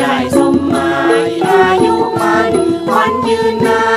ได้สมหมายอายุมันวันยืนนาน